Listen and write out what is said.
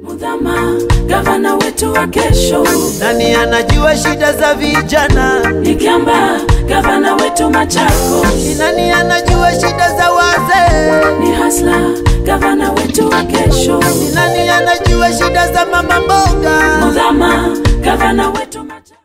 Mudhama, gavana wetu wa kesho. Nani anajua shida za vijana? Nikiamba, gavana wetu Machako. Nani anajua shida za wazee? Ni Hasla, gavana wetu wa kesho. Nani anajua shida za mama mboga? Mudhama, gavana wetu Machakos.